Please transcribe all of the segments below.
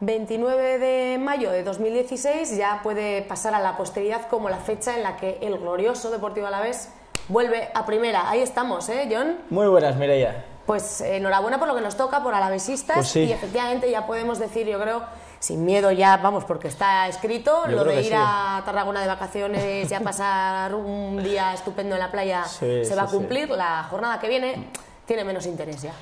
29 de mayo de 2016 ya puede pasar a la posteridad como la fecha en la que el glorioso Deportivo Alavés vuelve a primera. Ahí estamos, ¿eh, John? Muy buenas, Mireia. Pues enhorabuena por lo que nos toca, por alavesistas, Pues sí. y efectivamente ya podemos decir, yo creo, sin miedo ya, vamos, porque está escrito, Yo lo de ir sí. a Tarragona de vacaciones y a pasar un día estupendo en la playa Sí, se va a cumplir, la jornada que viene tiene menos interés ya.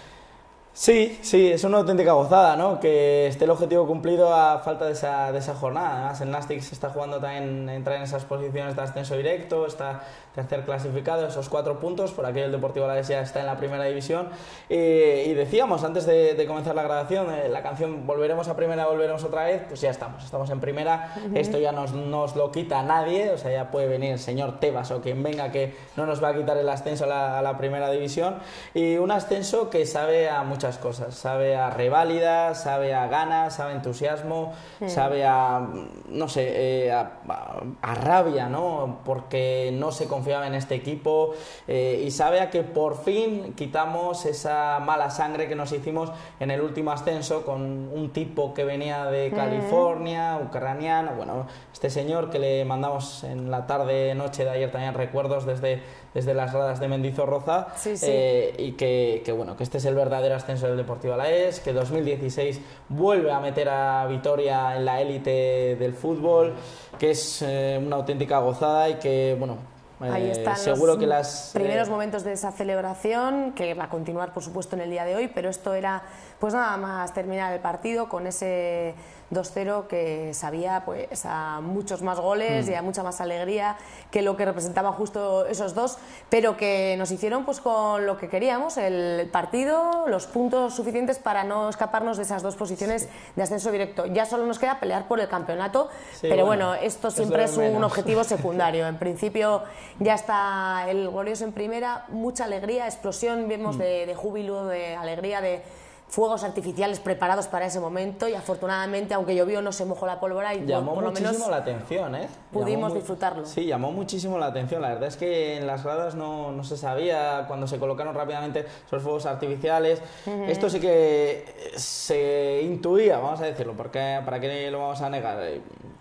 Sí, sí, es una auténtica gozada, ¿no? Que esté el objetivo cumplido a falta de esa, de esa jornada. Además, el Nastic se está jugando también, entrar en esas posiciones de ascenso directo, está tercer clasificado, esos cuatro puntos, por aquí el Deportivo Alavés ya está en la primera división. Eh, y decíamos, antes de, de comenzar la grabación, eh, la canción Volveremos a primera, volveremos otra vez, pues ya estamos, estamos en primera, esto ya nos, nos lo quita nadie, o sea, ya puede venir el señor Tebas o quien venga que no nos va a quitar el ascenso a la, a la primera división. Y un ascenso que sabe a muchas cosas, sabe a reválida, sabe a ganas, sabe a entusiasmo, sabe a, no sé, eh, a, a- a rabia, ¿no? Porque no se confiaba en este equipo eh, y sabe a que por fin quitamos esa mala sangre que nos hicimos en el último ascenso con un tipo que venía de California, ucraniano, bueno, este señor que le mandamos en la tarde, noche de ayer también recuerdos desde, desde las gradas de Mendizorroza Sí, sí. eh, y que, que, bueno, que este es el verdadero ascenso del Deportivo Alaés, que 2016 vuelve a meter a Vitoria en la élite del fútbol, que es eh, una auténtica gozada y que, bueno, Ahí eh, están seguro los que las eh, primeros momentos de esa celebración, que va a continuar, por supuesto, en el día de hoy, pero esto era, pues nada más terminar el partido con ese 2-0 que sabía pues, a muchos más goles Mm. y a mucha más alegría que lo que representaban justo esos dos, pero que nos hicieron pues con lo que queríamos, el partido, los puntos suficientes para no escaparnos de esas dos posiciones de ascenso directo. Ya solo nos queda pelear por el campeonato, Sí, pero bueno, bueno, esto es siempre es un objetivo secundario. En principio ya está el glorioso en primera, mucha alegría, explosión, vemos Mm. de, de júbilo, de alegría, de fuegos artificiales preparados para ese momento y afortunadamente, aunque llovió, no se mojó la pólvora y por- Llamó por, lo muchísimo menos la atención, ¿eh? pudimos disfrutarlo. Sí, llamó muchísimo la atención. La verdad es que en las gradas no, no se sabía cuando se colocaron rápidamente esos fuegos artificiales. Esto sí que se intuía, vamos a decirlo, porque para qué lo vamos a negar.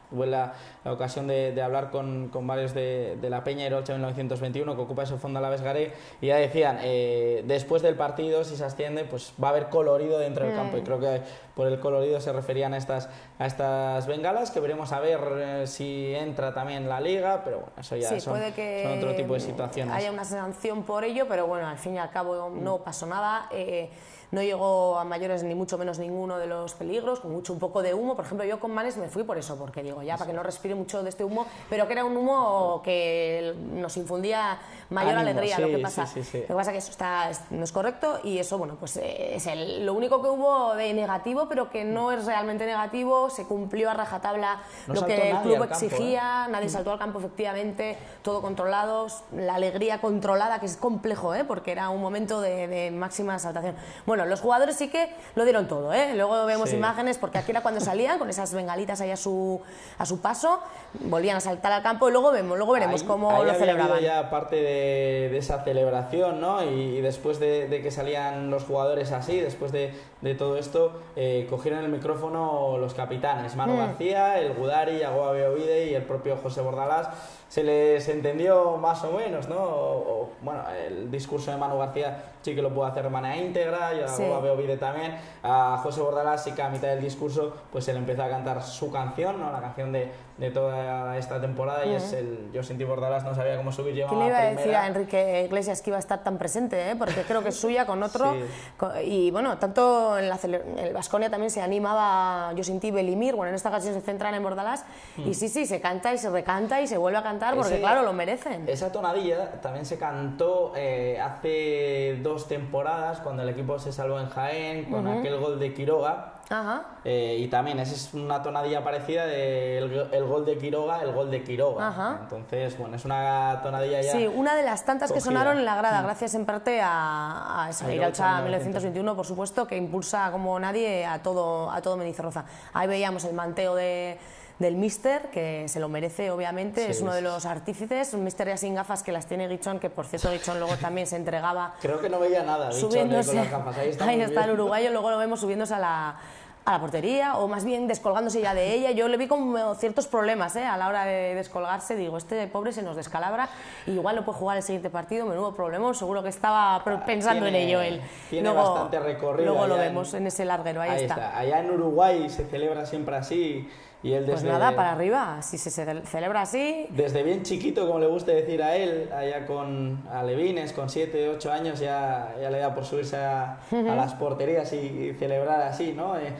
Tuve la, la ocasión de, de hablar con, con varios de, de la Peña Herolcha 1921 que ocupa ese fondo a la Vesgaré y ya decían, eh, después del partido, si se asciende, pues va a haber colorido dentro del campo. Y creo que por el colorido se referían a estas, a estas bengalas, que veremos a ver eh, si entra también la liga, pero bueno, eso ya Sí, son, puede que son otro tipo de situaciones. haya una sanción por ello, pero bueno, al fin y al cabo no pasó nada. eh, no llegó a mayores ni mucho menos ninguno de los peligros, con mucho un poco de humo. Por ejemplo, yo con Manes me fui por eso, porque digo, ya, para que no respire mucho de este humo, pero que era un humo que nos infundía mayor Ánimo, alegría. lo que pasa, sí. Lo que pasa es que eso está, es- no es correcto y eso, bueno, pues eh, es el- lo único que hubo de negativo, pero que no es realmente negativo. Se cumplió a rajatabla No lo que el club campo, ¿eh? exigía, nadie saltó al campo efectivamente, todo controlado, la alegría controlada, que es complejo, ¿eh? porque era un momento de, de máxima exaltación. Bueno, los jugadores sí que lo dieron todo, ¿eh? luego vemos Sí. imágenes, porque aquí era cuando salían con esas bengalitas ahí a su, a su paso, volvían a saltar al campo y luego, vemos, luego veremos Ahí- cómo ahí lo celebraban. ya parte de, de esa celebración, ¿no? Y, y después de, de que salían los jugadores así, después de, de todo esto, eh, cogieron el micrófono los capitanes, Manu Mm. García, el Gudari, Yagoa Beovide y el propio José Bordalás. Se les entendió más o menos, ¿no? O- o, bueno, el discurso de Manu García sí que lo puede hacer de manera íntegra, y a Sí. Yagoa Beovide también. A José Bordalás sí que a mitad del discurso pues le empezó a cantar su canción, ¿no? La canción de, de toda esta temporada y es el Yo sin ti Bordalás no sabía cómo subir yo ¿Quién le iba a decir a Enrique Iglesias que iba a estar tan presente? eh? Porque creo que es suya con otro. Sí. Co- Y bueno, tanto en la el Vasconia también se animaba Yo sin ti Belimir, bueno, en esta ocasión se centran en Bordalás. Y sí, sí, se canta y se recanta y se vuelve a cantar porque. Ese- claro, lo merecen. Esa tonadilla también se cantó eh, hace dos temporadas cuando el equipo se salvó en Jaén con aquel gol de Quiroga. Ajá. Eh, y también esa es una tonadilla parecida del el gol de Quiroga, el gol de Quiroga. Ajá. Entonces, bueno, es una tonadilla ya. Sí, una de las tantas que sonaron en la grada, gracias en parte a, a esa A Iraucha Iraucha 1921, por supuesto, que impulsa como nadie a todo, a todo Menizorroza. Ahí veíamos el manteo de, del Mister, que se lo merece, obviamente, Sí, es uno de los artífices, un Mister ya sin gafas que las tiene Guichón, que por cierto Guichón luego también se entregaba Creo que no veía nada, dicho, subiéndose. con las gafas. Ahí está, el uruguayo, luego lo vemos subiéndose a la, a la portería o más bien descolgándose ya de ella. Yo le vi como ciertos problemas ¿eh? a la hora de descolgarse. Digo, este pobre se nos descalabra y igual no puede jugar el siguiente partido. Menudo problema, seguro que estaba pensando en ello él. Tiene bastante recorrido. Luego lo vemos en, ese larguero, ahí, está. Allá en Uruguay se celebra siempre así. Y él pues desde, pues nada, para arriba, si se celebra así. Desde bien chiquito, como le gusta decir a él, allá con Alevines, con 7, 8 años, ya, ya le da por subirse a, las porterías y, celebrar así, ¿no? Eh,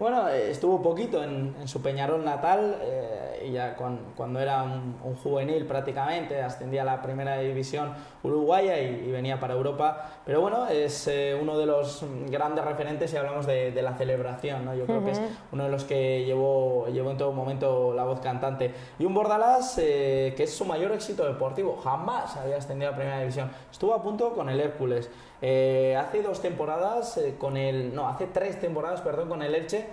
bueno, estuvo poquito en, su Peñarol natal eh, y ya cuando era un, juvenil prácticamente, ascendía a la primera división uruguaya y, venía para Europa. Pero bueno, es eh, uno de los grandes referentes si hablamos de, la celebración. ¿no? Yo creo que es uno de los que llevó, llevó en todo momento la voz cantante. Y un Bordalás que es su mayor éxito deportivo, jamás había ascendido a primera división. Estuvo a punto con el Hércules. Eh, hace dos temporadas eh, con el. No, hace tres temporadas, perdón, con el Elche.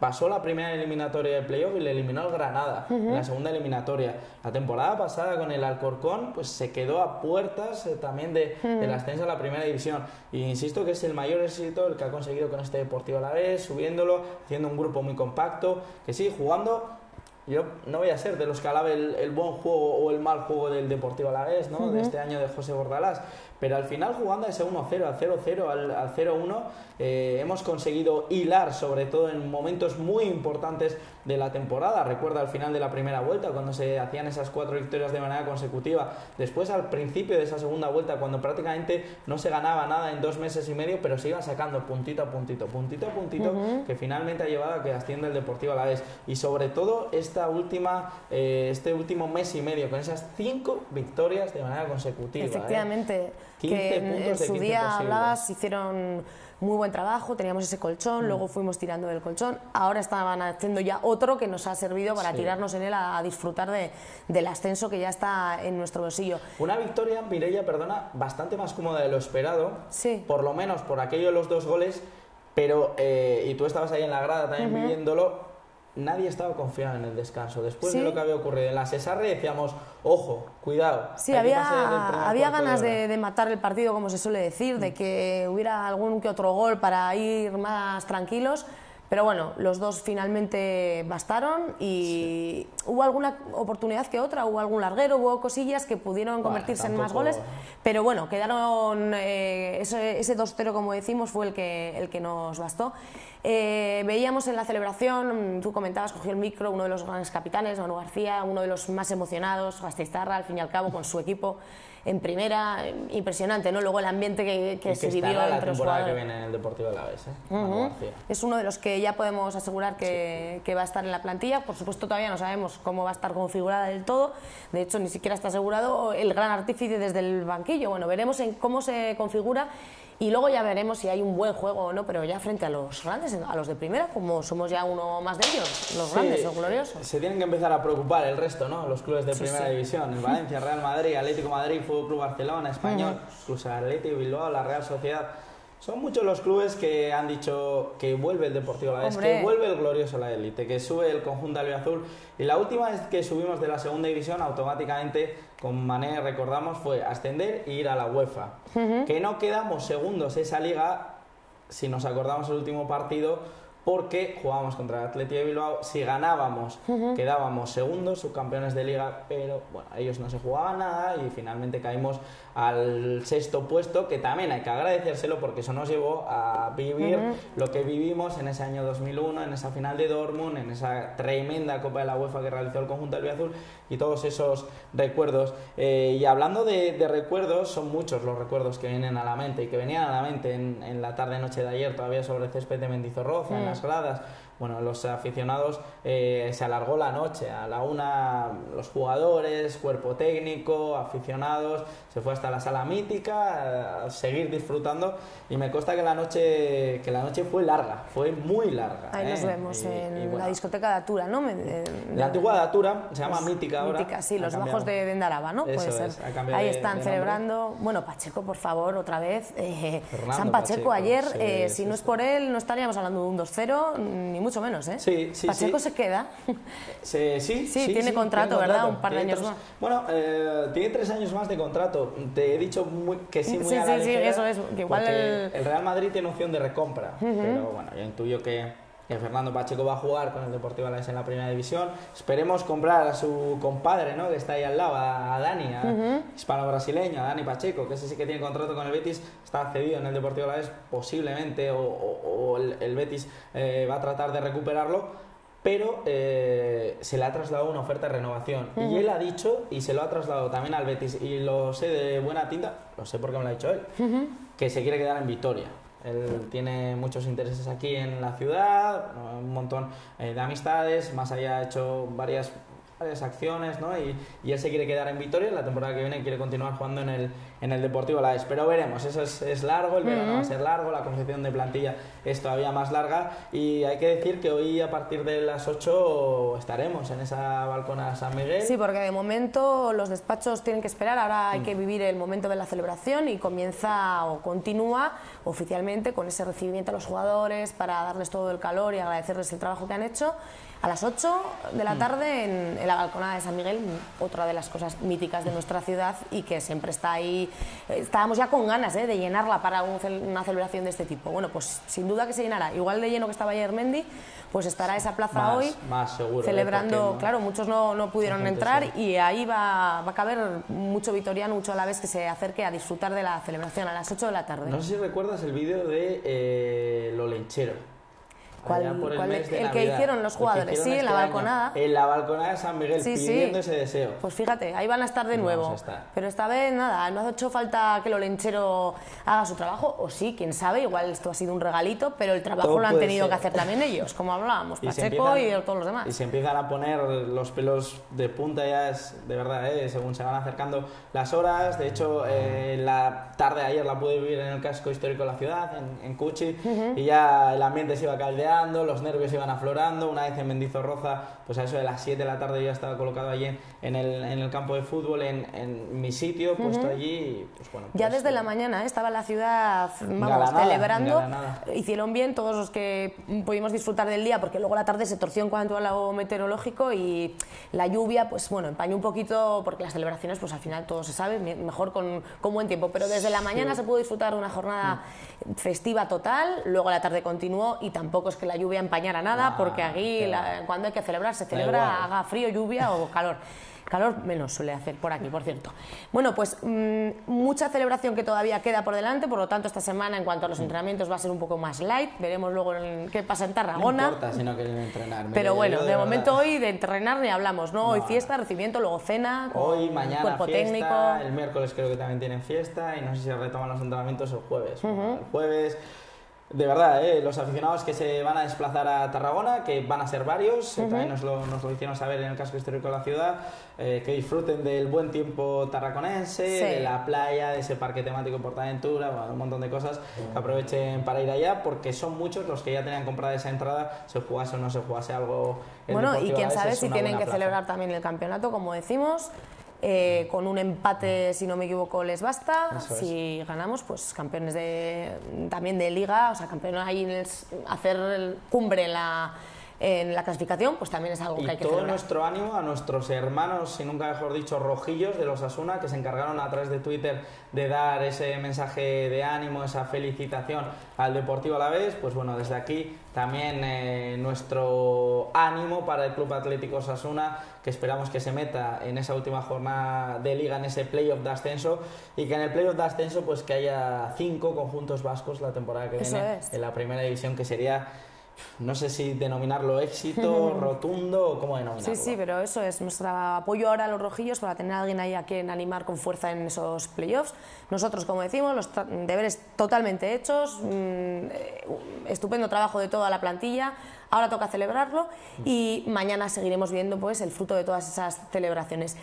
Pasó la primera eliminatoria del playoff y le eliminó al Granada en la segunda eliminatoria. La temporada pasada con el Alcorcón, pues se quedó a puertas eh, también de, del ascenso a la primera división. Y insisto que es el mayor éxito el que ha conseguido con este Deportivo a la vez, subiéndolo, haciendo un grupo muy compacto, que sí, jugando yo no voy a ser de los que alabe el, buen juego o el mal juego del Deportivo a la vez, ¿no? De este año de José Bordalás. Pero al final, jugando a ese 1-0, al 0-0, al, 0-1, eh, hemos conseguido hilar, sobre todo en momentos muy importantes de la temporada. Recuerda al final de la primera vuelta, cuando se hacían esas cuatro victorias de manera consecutiva. Después, al principio de esa segunda vuelta, cuando prácticamente no se ganaba nada en dos meses y medio, pero se iba sacando puntito a puntito, puntito a puntito, que finalmente ha llevado a que ascienda el Deportivo a la vez. Y sobre todo, esta última, eh, este último mes y medio, con esas cinco victorias de manera consecutiva. ¿eh? Que en, su día hablabas, hicieron muy buen trabajo, teníamos ese colchón, mm. luego fuimos tirando del colchón, ahora estaban haciendo ya otro que nos ha servido para tirarnos en él a, disfrutar de, del ascenso que ya está en nuestro bolsillo. Una victoria, Mireia, perdona, bastante más cómoda de lo esperado, sí. por lo menos por aquello de los dos goles, pero, eh, y tú estabas ahí en la grada también viviéndolo, nadie estaba confiado en el descanso. Después de lo que había ocurrido en la Cesarre decíamos, ojo, cuidado. Sí, había, había ganas de, matar el partido, como se suele decir, de mm. que hubiera algún que otro gol para ir más tranquilos. Pero bueno, los dos finalmente bastaron y hubo alguna oportunidad que otra, hubo algún larguero, hubo cosillas que pudieron convertirse en más goles, pero bueno, quedaron, eh, ese, ese 2-0 como decimos fue el que, el que nos bastó. Eh, veíamos en la celebración, tú comentabas, cogió el micro, uno de los grandes capitanes, Manu García, uno de los más emocionados, Gastizarra, al fin y al cabo, con su equipo en primera, impresionante, ¿no? Luego el ambiente que, que se vivió entre los jugadores. que viene en el Deportivo de la Vez, ¿eh? Es uno de los que ya podemos asegurar que, que, va a estar en la plantilla. Por supuesto, todavía no sabemos cómo va a estar configurada del todo. De hecho, ni siquiera está asegurado el gran artífice desde el banquillo. Bueno, veremos en cómo se configura y luego ya veremos si hay un buen juego o no, pero ya frente a los grandes, a los de primera, como somos ya uno más de ellos, los grandes, los gloriosos. Se tienen que empezar a preocupar el resto, ¿no? Los clubes de primera división, el Valencia, Real Madrid, Atlético Madrid, Fútbol Club Barcelona, Español, incluso Atlético Bilbao, la Real Sociedad. Son muchos los clubes que han dicho que vuelve el Deportivo la vez, que vuelve el glorioso la élite, que sube el conjunto azul Y la última vez que subimos de la segunda división, automáticamente, con Mané recordamos, fue ascender e ir a la UEFA. Que no quedamos segundos esa liga, si nos acordamos el último partido, porque jugábamos contra el Atleti de Bilbao. Si ganábamos, quedábamos segundos, subcampeones de liga, pero bueno, ellos no se jugaban nada y finalmente caímos al sexto puesto, que también hay que agradecérselo porque eso nos llevó a vivir lo que vivimos en ese año 2001, en esa final de Dortmund, en esa tremenda Copa de la UEFA que realizó el conjunto Azul y todos esos recuerdos. Eh, y hablando de, recuerdos, son muchos los recuerdos que vienen a la mente y que venían a la mente en, la tarde-noche de ayer, todavía sobre el césped de Mendizorroza, en mm. las gradas bueno, los aficionados eh, se alargó la noche, a la una los jugadores, cuerpo técnico, aficionados, se fue hasta la sala mítica a seguir disfrutando y me consta que la noche que la noche fue larga, fue muy larga. Ahí nos ¿eh? vemos en la discoteca de Atura, ¿no? la antigua de Atura, se llama Mítica ahora. Mítica, sí, los bajos de Vendaraba, ¿no? Puede ser. Ahí están celebrando. Bueno, Pacheco, por favor, otra vez. Eh, San Pacheco, ayer, si no es por él, no estaríamos hablando de un 2-0, ni mucho mucho menos, ¿eh? Sí, sí, Pacheco se queda. sí, sí, sí, tiene contrato, ¿verdad? Un par de años más. Bueno, eh, tiene tres años más de contrato. Te he dicho muy, que sí, muy sí, a la sí, sí, eso es. Que igual el... el... Real Madrid tiene opción de recompra, pero bueno, yo intuyo que que Fernando Pacheco va a jugar con el Deportivo Alavés en la primera división. Esperemos comprar a su compadre, ¿no? que está ahí al lado, a, Dani, a hispano-brasileño, a Dani Pacheco, que ese sí que tiene contrato con el Betis, está cedido en el Deportivo Alavés, posiblemente, o, el, Betis eh, va a tratar de recuperarlo pero eh, se le ha trasladado una oferta de renovación. Y él ha dicho, y se lo ha trasladado también al Betis, y lo sé de buena tinta, lo sé porque me lo ha dicho él, que se quiere quedar en Vitoria. Él tiene muchos intereses aquí en la ciudad, un montón eh, de amistades, más allá ha hecho varias varias acciones, ¿no? Y, y, él se quiere quedar en Vitoria, la temporada que viene quiere continuar jugando en el, en el Deportivo La Pero veremos, eso es, es largo, el verano va a ser largo, la concepción de plantilla es todavía más larga y hay que decir que hoy a partir de las 8 estaremos en esa balcona San Miguel. Sí, porque de momento los despachos tienen que esperar, ahora hay que vivir el momento de la celebración y comienza o continúa oficialmente con ese recibimiento a los jugadores para darles todo el calor y agradecerles el trabajo que han hecho a las 8 de la mm. tarde en, la balconada de San Miguel, otra de las cosas míticas de nuestra ciudad y que siempre está ahí. Estábamos ya con ganas ¿eh? de llenarla para una celebración de este tipo. Bueno, pues sin duda que se llenará. Igual de lleno que estaba ayer Mendy, pues estará esa plaza hoy más seguro, ¿eh? celebrando. Claro, muchos no, no pudieron entrar y ahí va, va, a caber mucho vitoriano, mucho a la vez que se acerque a disfrutar de la celebración a las 8 de la tarde. No sé si recuerdas el vídeo de eh, Lo Lenchero el, que hicieron los jugadores, sí, en la este balconada. En la balconada de San Miguel, pidiendo ese deseo. Pues fíjate, ahí van a estar de nuevo. Pero esta vez nada, no ha hecho falta que el Olenchero haga su trabajo, o sí, quién sabe, igual esto ha sido un regalito, pero el trabajo lo han tenido que hacer también ellos, como hablábamos, Pacheco y todos los demás. Y se empiezan a poner los pelos de punta ya es de verdad, ¿eh? según se van acercando las horas. De hecho, eh, la tarde de ayer la pude vivir en el casco histórico de la ciudad, en, en Cuchi, y ya el ambiente se iba los nervios iban aflorando. Una vez en Mendizorroza, pues a eso de las 7 de la tarde yo ya estaba colocado allí en el, en el campo de fútbol, en, en mi sitio, puesto allí. Pues bueno, ya pues, desde la mañana ¿eh? estaba la ciudad, vamos, celebrando. Hicieron bien todos los que pudimos disfrutar del día, porque luego la tarde se torció en cuanto al lado meteorológico y la lluvia, pues bueno, empañó un poquito, porque las celebraciones, pues al final todo se sabe, mejor con, con buen tiempo. Pero desde la mañana se pudo disfrutar una jornada mm. festiva total, luego la tarde continuó y tampoco es que la lluvia empañara nada, porque aquí cuando hay que celebrar, se celebra, haga frío, lluvia o calor. Calor menos suele hacer por aquí, por cierto. Bueno, pues mm, mucha celebración que todavía queda por delante, por lo tanto esta semana en cuanto a los mm. entrenamientos va a ser un poco más light, veremos luego qué pasa en Tarragona. No importa si no quieren entrenar. Pero bueno, de, momento hoy de entrenar ni hablamos, ¿no? Hoy fiesta, recibimiento, luego cena, hoy, mañana cuerpo técnico. El miércoles creo que también tienen fiesta y no sé si retoman los entrenamientos el jueves. el jueves de verdad, ¿eh? los aficionados que se van a desplazar a Tarragona, que van a ser varios, eh, también nos lo, nos lo, hicieron saber en el casco histórico de la ciudad, eh, que disfruten del buen tiempo tarraconense, de la playa, de ese parque temático en Portaventura, un montón de cosas, que aprovechen para ir allá, porque son muchos los que ya tenían comprada esa entrada, se jugase o no se jugase algo. Bueno, y quién sabe si tienen que celebrar también el campeonato, como decimos. Eh, con un empate, si no me equivoco, les basta. si ganamos, pues campeones de, también de liga, o sea, campeones ahí en hacer el cumbre en la, en la clasificación, pues también es algo que hay que todo nuestro ánimo a nuestros hermanos, si nunca mejor dicho, rojillos de los Asuna, que se encargaron a través de Twitter de dar ese mensaje de ánimo, esa felicitación al Deportivo a la vez. Pues bueno, desde aquí también eh, nuestro ánimo para el Club Atlético Osasuna, que esperamos que se meta en esa última jornada de liga, en ese playoff de ascenso, y que en el playoff de ascenso pues que haya cinco conjuntos vascos la temporada que viene en la primera división, que sería no sé si denominarlo éxito, rotundo o cómo denominarlo. Sí, sí, pero eso es nuestro apoyo ahora a los rojillos para tener a alguien ahí a quien animar con fuerza en esos playoffs. Nosotros, como decimos, los deberes totalmente hechos, mm, estupendo trabajo de toda la plantilla. Ahora toca celebrarlo y mañana seguiremos viendo pues el fruto de todas esas celebraciones.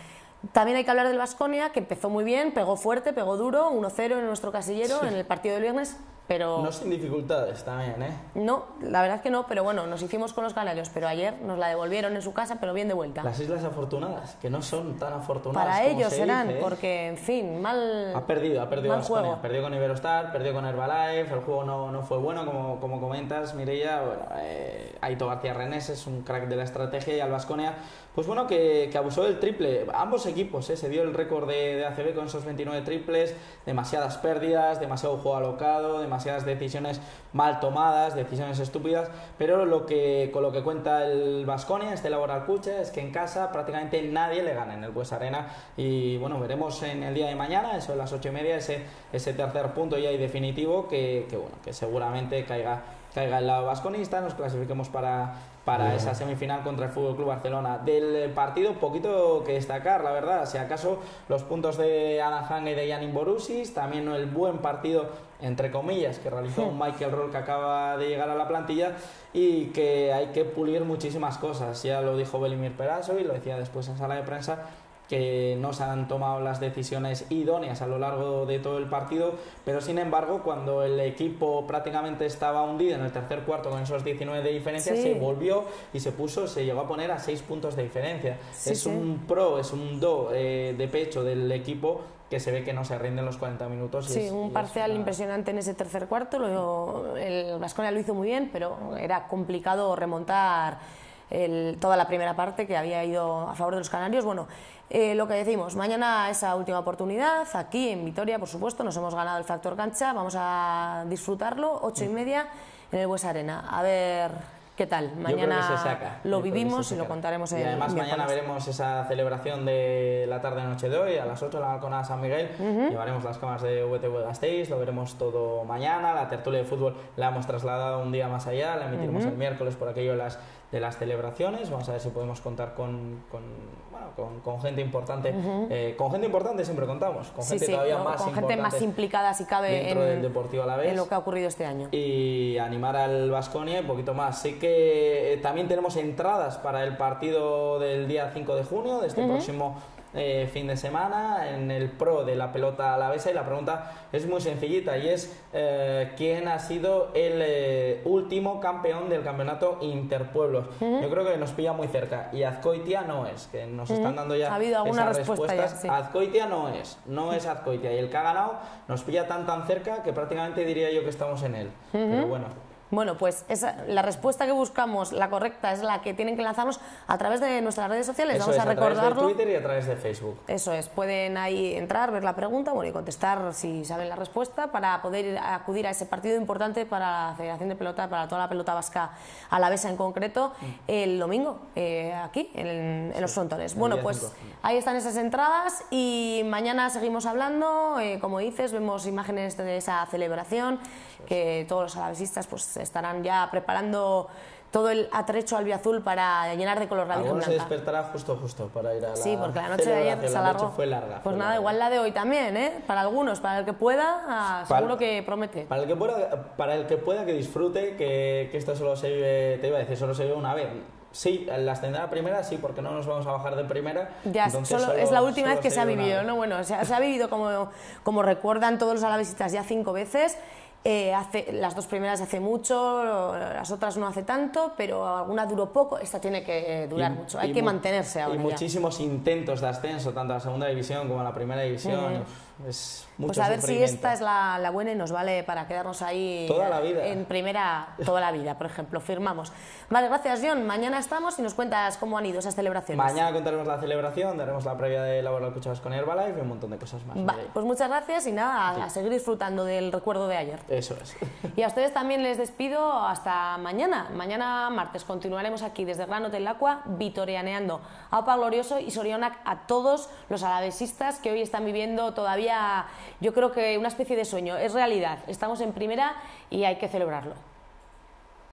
También hay que hablar del Vasconia, que empezó muy bien, pegó fuerte, pegó duro, 1-0 en nuestro casillero en el partido del viernes, pero... No sin dificultades también, ¿eh? No, la verdad es que no, pero bueno, nos hicimos con los canarios, pero ayer nos la devolvieron en su casa, pero bien de vuelta. Las Islas Afortunadas, que no son tan afortunadas Para ellos serán, ¿eh? porque, en fin, mal Ha perdido, ha perdido Vasconia, perdió con Iberostar, perdió con Herbalife, el juego no, no fue bueno, como, como comentas, Mireia, bueno, eh, Aito García Renés es un crack de la estrategia y al Vasconia pues bueno, que, abusó del triple. Ambos equipos, ¿eh? se dio el récord de, de, ACB con esos 29 triples, demasiadas pérdidas, demasiado juego alocado, demasiado demasiadas decisiones mal tomadas, decisiones estúpidas, pero lo que, con lo que cuenta el Vasconia, este Laboral Cucha, es que en casa prácticamente nadie le gana en el Bues Arena. Y bueno, veremos en el día de mañana, eso a las ocho y media, ese, ese tercer punto ya y definitivo que, bueno, que seguramente caiga, caiga el lado vasconista, nos clasifiquemos para, para esa semifinal contra el Fútbol Club Barcelona. Del partido, poquito que destacar, la verdad. Si acaso los puntos de Anahan y de Janin Borussis, también el buen partido, entre comillas, que realizó Michael Roll que acaba de llegar a la plantilla y que hay que pulir muchísimas cosas. Ya lo dijo Belimir Peraso y lo decía después en sala de prensa que no se han tomado las decisiones idóneas a lo largo de todo el partido, pero sin embargo cuando el equipo prácticamente estaba hundido en el tercer cuarto con esos 19 de diferencia, se volvió y se puso, se llegó a poner a 6 puntos de diferencia. es un pro, es un do eh, de pecho del equipo que se ve que no se rinden los 40 minutos. sí, un parcial impresionante en ese tercer cuarto. Lo, el Vasconia lo hizo muy bien, pero era complicado remontar toda la primera parte que había ido a favor de los canarios. Bueno, eh, lo que decimos, mañana esa última oportunidad, aquí en Vitoria, por supuesto, nos hemos ganado el factor cancha, vamos a disfrutarlo, ocho y media en el Bues Arena. A ver qué tal. Mañana lo vivimos y lo contaremos en Y además mañana veremos esa celebración de la tarde-noche de hoy, a las 8 en la balconada San Miguel. Llevaremos las cámaras de VTV Gasteiz, lo veremos todo mañana. La tertulia de fútbol la hemos trasladado un día más allá, la emitiremos el miércoles por aquello de las de las celebraciones. Vamos a ver si podemos contar con, con, con, gente importante. Eh, con gente importante siempre contamos, con gente todavía más con gente más implicada si cabe dentro en, del Deportivo a la vez. en lo que ha ocurrido este año. Y animar al Vasconia un poquito más. Sé que eh, también tenemos entradas para el partido del día 5 de junio, de este próximo eh, fin de semana en el pro de la pelota alavesa y la pregunta es muy sencillita y es eh, quién ha sido el eh, último campeón del campeonato interpueblos. Yo creo que nos pilla muy cerca y Azcoitia no es, que nos están dando ya ha habido algunas respuestas. Azcoitia no es, no es Azcoitia y el que ha ganado nos pilla tan tan cerca que prácticamente diría yo que estamos en él. Pero bueno. Bueno, pues esa, la respuesta que buscamos, la correcta, es la que tienen que lanzarnos a través de nuestras redes sociales. Eso Vamos es, a recordarlo. A través de Twitter y a través de Facebook. Eso es, pueden ahí entrar, ver la pregunta bueno, y contestar si saben la respuesta para poder acudir a ese partido importante para la Federación de Pelota, para toda la pelota vasca a la besa en concreto, mm. el domingo, eh, aquí, en, los frontones. Bueno, pues ahí están esas entradas y mañana seguimos hablando. Eh, como dices, vemos imágenes de esa celebración que todos los alavesistas pues estarán ya preparando todo el atrecho albiazul para llenar de color la Virgen se despertará justo justo para ir a la Sí, porque la noche de ayer se alargó. fue larga. Pues nada, igual la de hoy también, ¿eh? Para algunos, para el que pueda, ah, seguro que promete. Para el que pueda, para el que pueda que disfrute, que, que esto solo se vive, te iba a decir, solo se vive una vez. Sí, la ascender a primera sí, porque no nos vamos a bajar de primera. Ya, solo, es la última vez que se ha vivido, ¿no? Bueno, se, se ha vivido como, como recuerdan todos los alavesistas ya cinco veces eh, hace, las dos primeras hace mucho, las otras no hace tanto, pero alguna duró poco, esta tiene que durar mucho, hay que mantenerse ahora. Y muchísimos intentos de ascenso, tanto a la segunda división como a la primera división. Es mucho pues a ver si esta es la, la, buena y nos vale para quedarnos ahí toda la vida. en primera toda la vida, por ejemplo, firmamos. Vale, gracias John. Mañana estamos y nos cuentas cómo han ido esas celebraciones. Mañana contaremos la celebración, daremos la previa de Laboral Cuchavas con Herbalife y un montón de cosas más. Vale, pues muchas gracias y nada, a seguir disfrutando del recuerdo de ayer. Eso es. Y a ustedes también les despido hasta mañana. Mañana martes continuaremos aquí desde Gran Hotel Aqua, vitoreaneando a Opa Glorioso y Sorionac a todos los alavesistas que hoy están viviendo yo creo que una especie de sueño, es realidad. Estamos en primera y hay que celebrarlo.